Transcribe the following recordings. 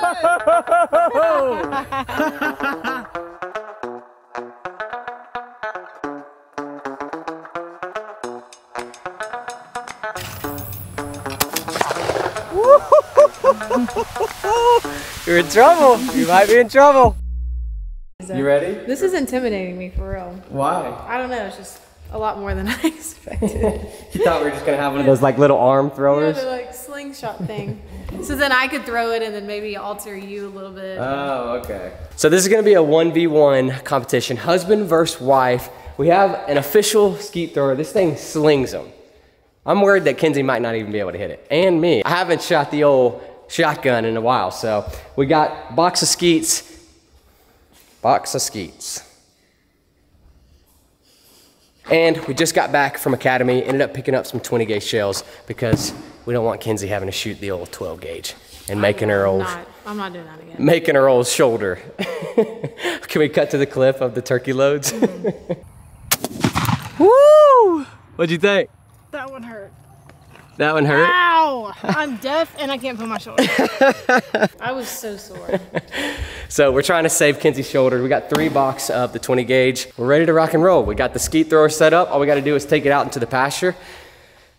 You're in trouble. You might be in trouble. You ready? This is intimidating me for real. Why? I don't know. It's just a lot more than I expected. You thought we were just gonna have one of those like little arm throwers? like slingshot thing. so then I could throw it and then maybe alter you a little bit. Oh, okay. So this is gonna be a 1v1 competition, husband versus wife. We have an official skeet thrower. This thing slings them. I'm worried that Kenzie might not even be able to hit it, and me. I haven't shot the old shotgun in a while, so we got box of skeets, box of skeets. And we just got back from academy, ended up picking up some 20 gauge shells because we don't want Kenzie having to shoot the old 12 gauge and making her old not, I'm not doing that again. making her old shoulder. Can we cut to the clip of the turkey loads? Mm-hmm. Woo! What'd you think? That one hurt. That one hurt? Ow! I'm deaf and I can't put my shoulder. I was so sore. So we're trying to save Kenzie's shoulder. We got three box of the 20 gauge. We're ready to rock and roll. We got the skeet thrower set up. All we gotta do is take it out into the pasture,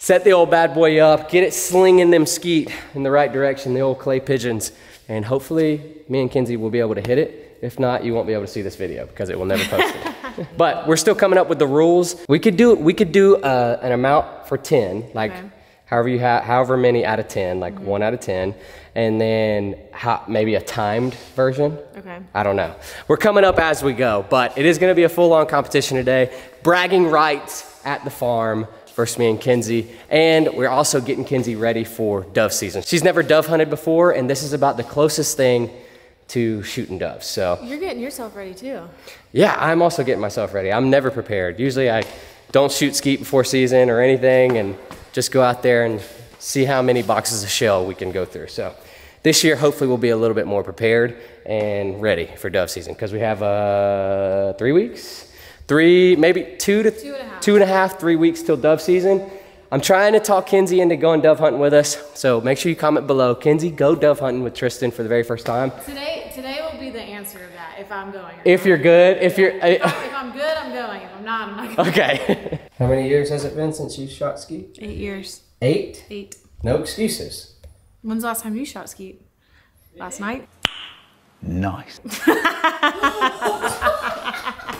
set the old bad boy up, get it slinging them skeet in the right direction, the old clay pigeons, and hopefully me and Kenzie will be able to hit it. If not, you won't be able to see this video because it will never post it. but we're still coming up with the rules. We could do we could do uh, an amount for 10, like Okay. however you have however many out of 10, like one out of 10, and then how, maybe a timed version. Okay. I don't know. We're coming up as we go, but it is going to be a full-on competition today. Bragging rights at the farm versus me and Kenzie, and we're also getting Kenzie ready for dove season. She's never dove hunted before, and this is about the closest thing to shooting doves. So You're getting yourself ready too. yeah, I'm also getting myself ready. I'm never prepared. Usually I don't shoot skeet before season or anything and just go out there and see how many boxes of shell we can go through. So this year, hopefully we'll be a little bit more prepared and ready for dove season because we have uh, three weeks, three, maybe two to Two and a half. two and a half, three weeks till dove season. I'm trying to talk Kenzie into going dove hunting with us. So make sure you comment below. Kenzie, go dove hunting with Tristan for the very first time. Today, today will be the answer to that if I'm going. Or If you're good, if you're... if, I'm, uh, if I'm good, I'm going. If I'm not, I'm not going. Okay. How many years has it been since you shot skeet? Eight years. Eight. Eight. No excuses. When's the last time you shot skeet? Last night? Nice.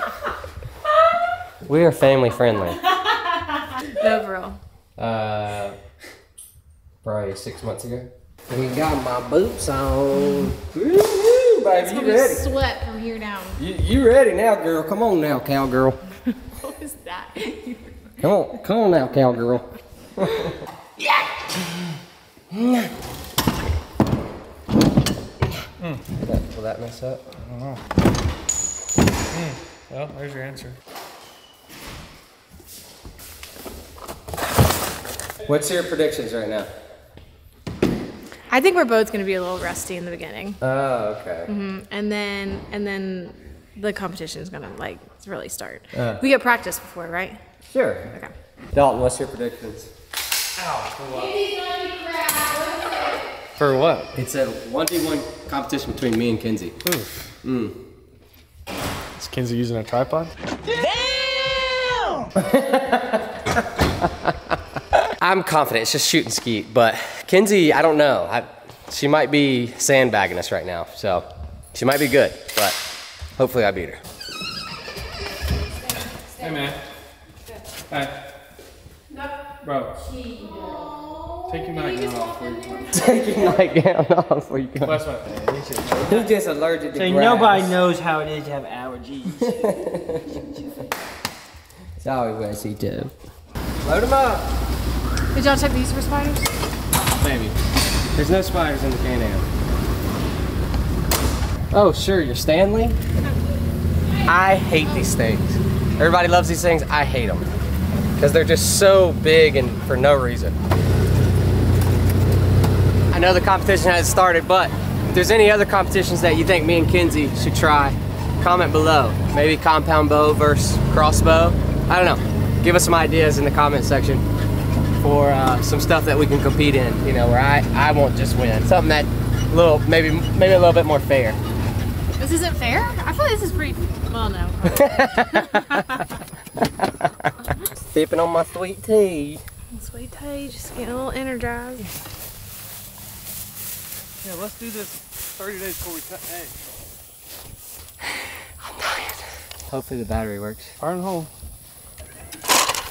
We are family friendly. No, for real. Uh, probably six months ago. We got my boots on. Woo-hoo, It's baby, you ready? sweat from here down. You, you ready now, girl? Come on now, cowgirl. What is that? Come on, come on now, cowgirl. yeah. Will that mess up? I don't know. Mm. Well, there's your answer. What's your predictions right now? I think we're both gonna be a little rusty in the beginning, Oh, okay. and then and then the competition is gonna like really start. Uh. we get practice before, right? Sure. Okay. Dalton, what's your predictions? For what? It's a 1v1 competition between me and Kenzie. Is Kenzie using a tripod? I'm confident it's just shooting skeet, but Kenzie, I don't know. I, she might be sandbagging us right now, so she might be good, but hopefully I beat her. Hey, man. Hey. Bro. Take your nightgown off before you come. Take your nightgown off before you go. That's what He's just allergic to So grass. nobody knows how it is to have allergies. It's always what I see, too. Load them up. Did y'all check these for spiders? Maybe. There's no spiders in the Can-Am. Oh, sure, you're Stanley? I hate these things. Everybody loves these things. I hate them. Because they're just so big and for no reason. I know the competition hasn't started, but if there's any other competitions that you think me and Kenzie should try, comment below. Maybe compound bow versus crossbow. I don't know. Give us some ideas in the comment section for uh, some stuff that we can compete in, you know, where I, I won't just win. Something that A little, maybe, maybe a little bit more fair. This isn't fair? I feel like this is pretty, well, no. Sipping on my sweet tea. Sweet tea, just getting a little energized. Yeah, let's do this 30 days before we cut hay. Hopefully the battery works. Fire in the hole.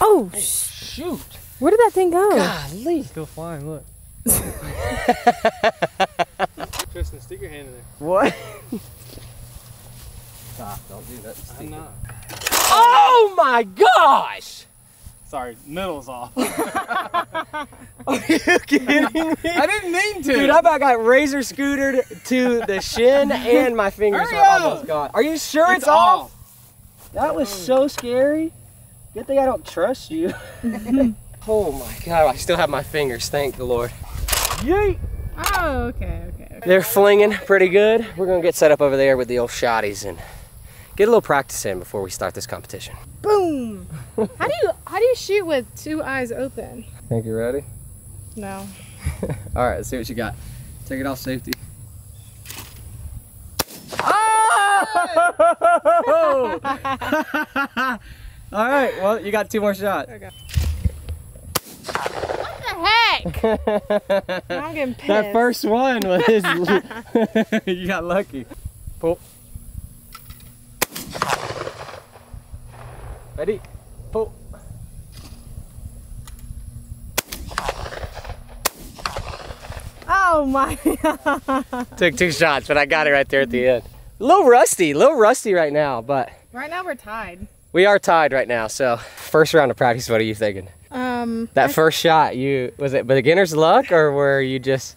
Oh, Shoot! Where did that thing go? Golly! Still flying, look. Tristan, stick your hand in there. What? Stop! Don't do that. I'm not. Oh my gosh! Sorry, middle's off. Are you kidding me? I didn't mean to. Dude, I about got razor scootered to the shin and my fingers Hurry are up. almost gone. Are you sure it's, It's off? off. That was so scary. Good thing I don't trust you. oh my god, I still have my fingers, thank the Lord. Yeet! Oh, okay, okay. okay. They're flinging pretty good. We're gonna get set up over there with the old shotties and get a little practice in before we start this competition. Boom! how do you how do you shoot with two eyes open? Think you're ready? No. All right, let's see what you got. Take it off safety. Oh! All right, well, you got two more shots. What the heck? I'm getting pissed. That first one was you got lucky. Pull. Ready? Pull. Oh my Took two shots, but I got it right there at the end. A little rusty, a little rusty right now, but Right now we're tied. we are tied right now. So first round of practice, what are you thinking? Um That first shot, you was it beginner's luck or were you just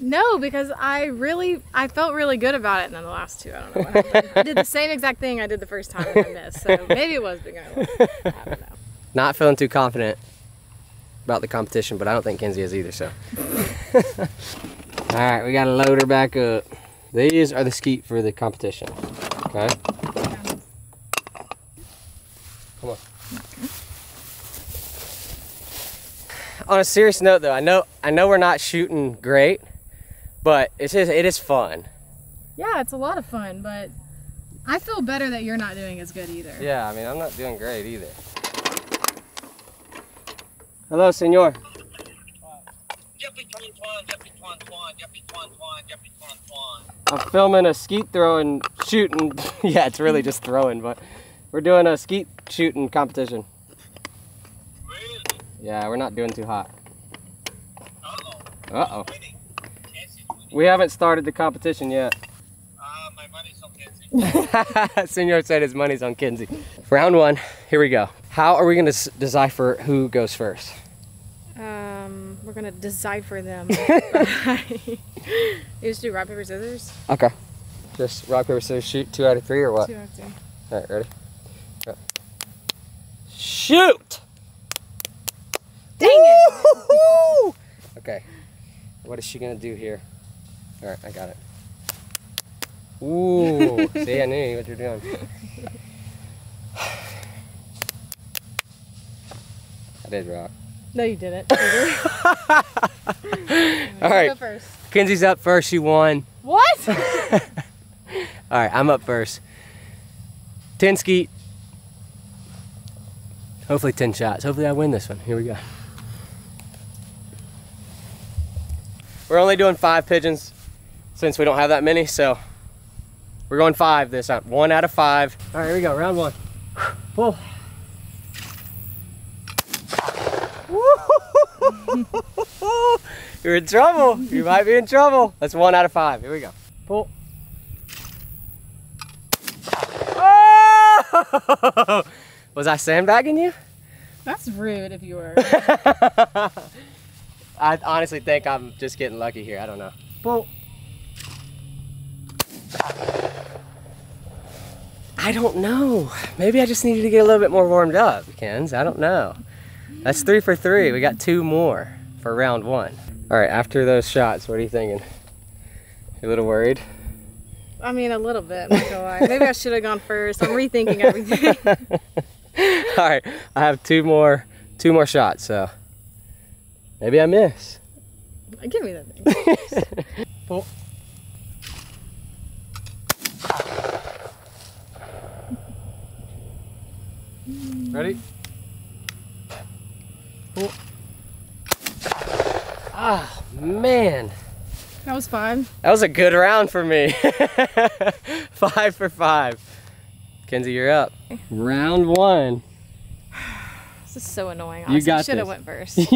No, because I really I felt really good about it and then the last two, I don't know what happened. I did the same exact thing I did the first time and I missed. So maybe it was beginner luck. I don't know. not feeling too confident about the competition, but I don't think Kenzie is either, so. All right, we gotta load her back up. These are the skeet for the competition, okay? Come on. On a serious note though, I know I know we're not shooting great, but it's just, it is fun. Yeah, it's a lot of fun, but I feel better that you're not doing as good either. Yeah, I mean I'm not doing great either. Hello, senor. I'm filming a skeet throwing shooting. yeah, it's really just throwing, but we're doing a skeet shooting competition. Yeah, we're not doing too hot. Uh-oh. Uh oh. Winning. We haven't started the competition yet. Ah, my money's on Kenzie. Senor said his money's on Kenzie. Round one, here we go. How are we going to decipher who goes first? Um, we're gonna decipher them. you just do rock paper scissors. Okay. Just rock, paper, scissors, shoot two out of three or what? Two out of two. All right, ready? Shoot! Okay. What is she gonna do here? All right, I got it. Ooh, see, I knew what you're doing. I did rock. No, you didn't. All right, first. Kenzie's up first. She won. What? All right, I'm up first. 10 skeet. Hopefully 10 shots. Hopefully I win this one. Here we go. We're only doing five pigeons since we don't have that many, so we're going five this time. One out of five. All right, here we go. Round one. Pull. You're in trouble. You might be in trouble. That's one out of five. Here we go. Pull. Oh! Was I sandbagging you? That's rude if you were. I honestly think I'm just getting lucky here. I don't know. Pull. I don't know. Maybe I just needed to get a little bit more warmed up, Kens. I don't know. That's three for three. We got two more for round one. All right, after those shots, what are you thinking? You a little worried? I mean, a little bit. Not lie. Maybe I should have gone first. I'm rethinking everything. All right, I have two more, two more shots. So Maybe I miss. Give me that thing. oh. Ready? Oh. Ah, man. That was fun. That was a good round for me. five for five. Kenzie, you're up. Round one. This is so annoying. You Honestly, got should have went first.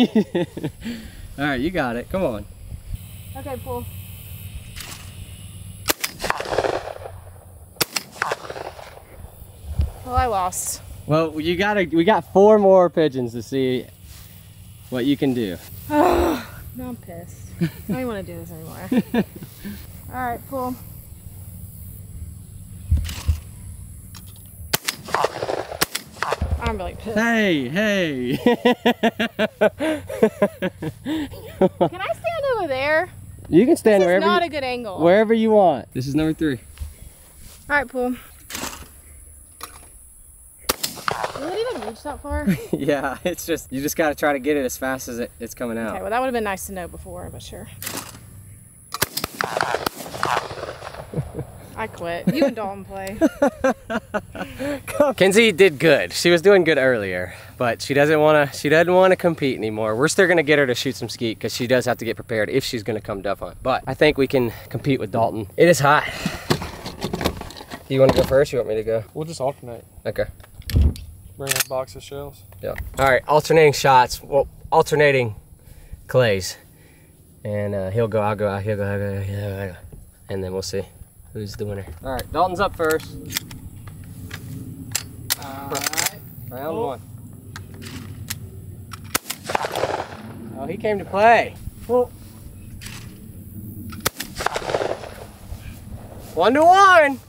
All right, you got it. Come on. okay, pull. Well, I lost. Well, you gotta. We got four more pigeons to see what you can do. Oh, Now I'm pissed. I don't even want to do this anymore. All right, pull. I'm really pissed. Hey, hey. Can I stand over there? you can stand This is wherever. not you, a good angle. wherever you want. This is number three. All right, pool. Will it even reach that far? yeah, it's just you just gotta try to get it as fast as it, it's coming out. Okay, well that would have been nice to know before, but sure. I quit. You and Dalton play. Kenzie did good. She was doing good earlier, but she doesn't want to. She doesn't want to compete anymore. We're still gonna get her to shoot some skeet because she does have to get prepared if she's gonna come dove hunt. But I think we can compete with Dalton. It is hot. Do you want to go first? You want me to go? We'll just alternate. Okay. Bring a box of shells. Yeah. All right. Alternating shots. Well, alternating clays, and uh, he'll go. I'll go. He'll go. I'll go. He'll go, I'll go. And then we'll see who's the winner. All right. Dalton's up first. All right. Round oh. one. Oh, he came to play. Oh. One to one.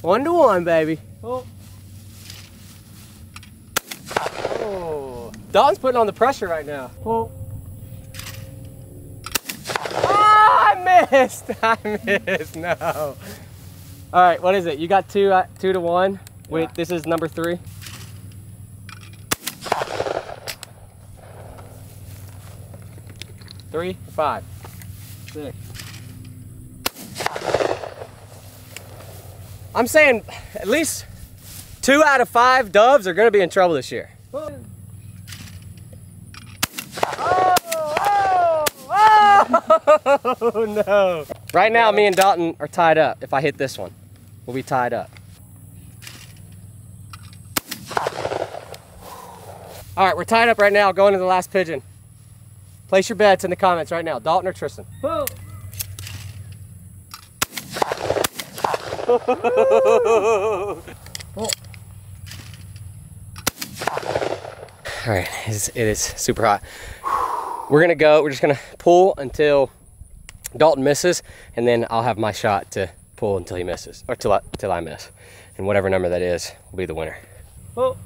One to one, baby. Oh. Oh. Dalton's putting on the pressure right now. Oh. Ah, I missed. I missed. No. All right, what is it? You got two, uh, two to one. Wait, this is number three. Three, five, six. I'm saying at least two out of five doves are going to be in trouble this year. Oh, oh, oh, no. Right now, me and Dalton are tied up. If I hit this one, we'll be tied up. All right, we're tied up right now, going to the last pigeon. Place your bets in the comments right now, Dalton or Tristan. All right, it is super hot. We're gonna go, we're just gonna pull until Dalton misses, and then I'll have my shot to pull until he misses, or till I, till I miss. And whatever number that is will be the winner. Oh.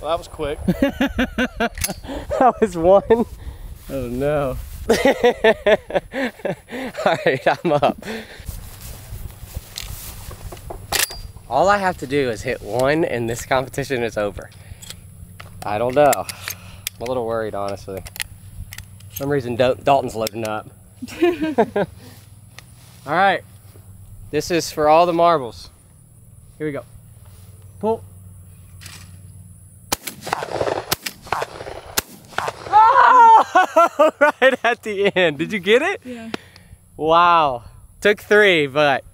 Well, that was quick. That was one. Oh no. All right, I'm up. All I have to do is hit one and this competition is over. I don't know. I'm a little worried, honestly. For some reason, Dal- Dalton's loading up. all right. This is for all the marbles. Here we go. Pull. Oh, right at the end. Did you get it? Yeah. Wow. Took three, but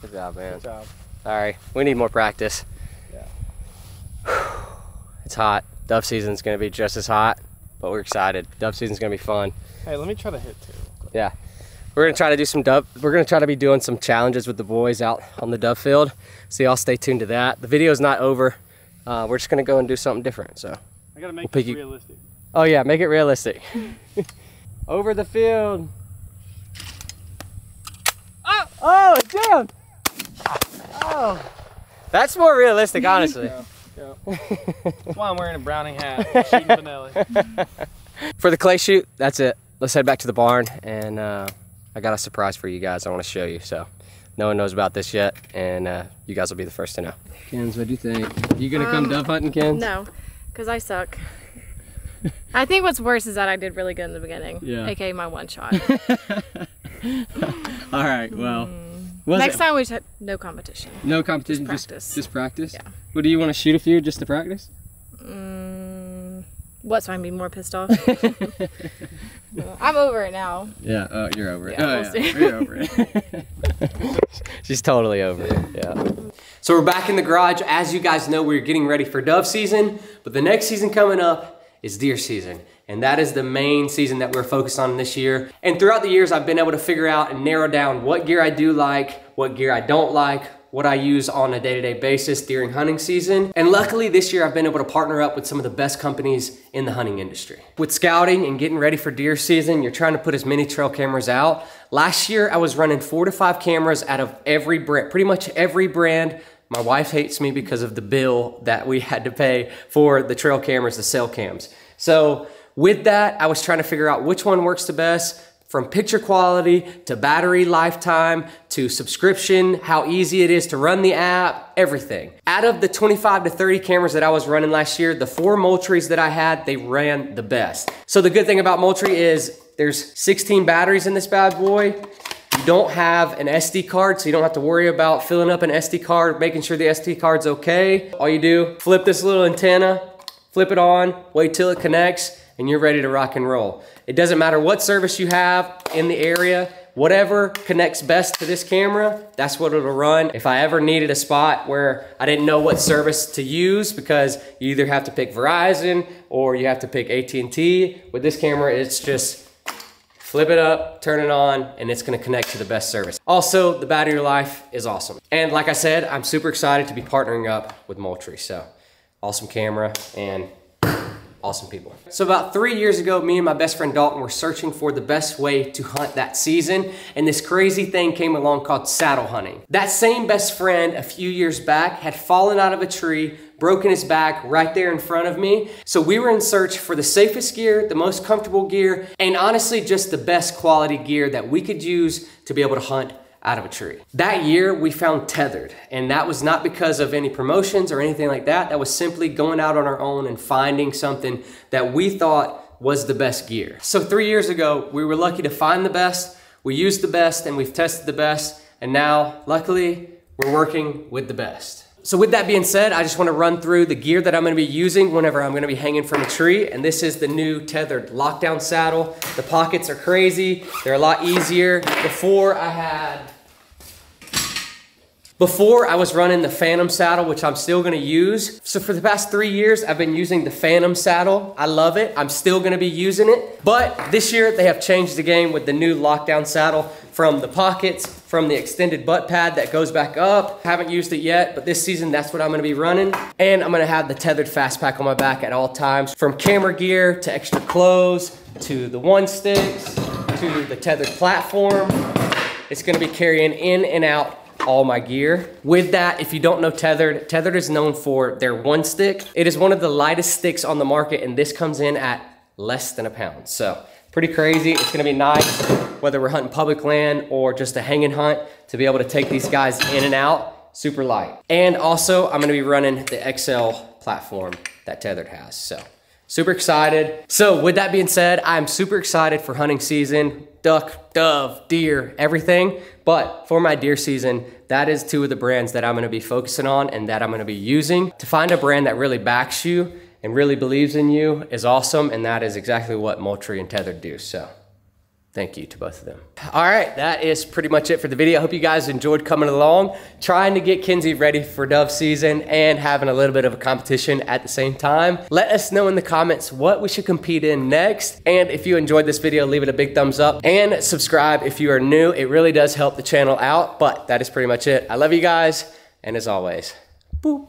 good job, man. Good job. Sorry, we need more practice. Yeah. It's hot. Dove season's gonna be just as hot, but we're excited. Dove season's gonna be fun. Hey, let me try to hit two. Yeah. We're gonna try to do some dove. We're gonna try to be doing some challenges with the boys out on the dove field. So y'all stay tuned to that. The video's not over. Uh, we're just gonna go and do something different. So. I gotta make We'll pick this you- realistic. Oh yeah, make it realistic. Over the field. Oh! Oh, it jammed! Oh. That's more realistic, honestly. Yeah. That's why I'm wearing a Browning hat, shooting Benelli. For the clay shoot, that's it. Let's head back to the barn, and uh, I got a surprise for you guys I want to show you. So, no one knows about this yet, and uh, you guys will be the first to know. Kens, what do you think? You gonna come Um, dove hunting, Kens? No, because I suck. I think what's worse is that I did really good in the beginning. Yeah. AKA my one shot. All right, well, Was Next it- time we should no competition. No competition, Just just practice. just practice. Yeah. Well, do you want to shoot a few just to practice? Mm, what? So I can be more pissed off. I'm over it now. Yeah, uh, you're over it. Yeah, oh, we'll see. You're over it. She's totally over it. Yeah. So we're back in the garage. As you guys know, we're getting ready for dove season, but the next season coming up is deer season. And that is the main season that we're focused on this year. And throughout the years, I've been able to figure out and narrow down what gear I do like, what gear I don't like, what I use on a day-to-day basis during hunting season. And luckily this year I've been able to partner up with some of the best companies in the hunting industry. With scouting and getting ready for deer season, you're trying to put as many trail cameras out. Last year I was running four to five cameras out of every brand, pretty much every brand. My wife hates me because of the bill that we had to pay for the trail cameras, the cell cams. So with that, I was trying to figure out which one works the best from picture quality to battery lifetime to subscription, how easy it is to run the app, everything. Out of the 25 to 30 cameras that I was running last year, the four Moultries that I had, they ran the best. So the good thing about Moultrie is there's 16 batteries in this bad boy. You don't have an SD card, so you don't have to worry about filling up an SD card, making sure the SD card's okay. All you do, flip this little antenna, flip it on, wait till it connects, and you're ready to rock and roll. It doesn't matter what service you have in the area, whatever connects best to this camera, that's what it'll run. If I ever needed a spot where I didn't know what service to use because you either have to pick Verizon or you have to pick AT&T, with this camera it's just flip it up, turn it on, and it's gonna connect to the best service. Also, the battery life is awesome. And like I said, I'm super excited to be partnering up with Moultrie, so awesome camera and awesome people. So about three years ago, me and my best friend Dalton were searching for the best way to hunt that season, and this crazy thing came along called saddle hunting. That same best friend a few years back had fallen out of a tree, broken his back right there in front of me. So we were in search for the safest gear, the most comfortable gear, and honestly just the best quality gear that we could use to be able to hunt out of a tree. That year we found Tethrd and that was not because of any promotions or anything like that. That was simply going out on our own and finding something that we thought was the best gear. So three years ago, we were lucky to find the best, we used the best and we've tested the best. And now luckily we're working with the best. So with that being said, I just wanna run through the gear that I'm gonna be using whenever I'm gonna be hanging from a tree. And this is the new Tethrd lockdown saddle. The pockets are crazy. They're a lot easier. Before I had before I was running the Phantom saddle, which I'm still gonna use. So for the past three years, I've been using the Phantom saddle. I love it. I'm still gonna be using it. But this year, they have changed the game with the new lockdown saddle from the pockets, from the extended butt pad that goes back up. Haven't used it yet, but this season, that's what I'm gonna be running. And I'm gonna have the Tethrd fast pack on my back at all times. From camera gear to extra clothes, to the one sticks, to the Tethrd platform. It's gonna be carrying in and out all my gear. With that, if you don't know Tethrd, Tethrd is known for their one stick. It is one of the lightest sticks on the market and this comes in at less than a pound. So pretty crazy. It's gonna be nice, whether we're hunting public land or just a hanging hunt, to be able to take these guys in and out, super light. And also, I'm gonna be running the XL platform that Tethrd has, so. Super excited. So with that being said, I'm super excited for hunting season, duck, dove, deer, everything. But for my deer season, that is two of the brands that I'm gonna be focusing on and that I'm gonna be using. To find a brand that really backs you and really believes in you is awesome. And that is exactly what Moultrie and Tethrd do, so. Thank you to both of them. All right, that is pretty much it for the video. I hope you guys enjoyed coming along, trying to get Kenzie ready for dove season and having a little bit of a competition at the same time. Let us know in the comments what we should compete in next. And if you enjoyed this video, leave it a big thumbs up and subscribe if you are new. It really does help the channel out, but that is pretty much it. I love you guys, and as always, boop.